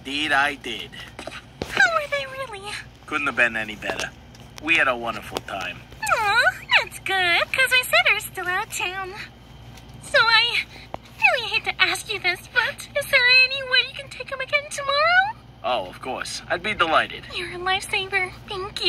Indeed, I did. How were they really? Couldn't have been any better. We had a wonderful time. Aw, that's good, because my sitter's still out of town. So I really hate to ask you this, but is there any way you can take him again tomorrow? Oh, of course. I'd be delighted. You're a lifesaver. Thank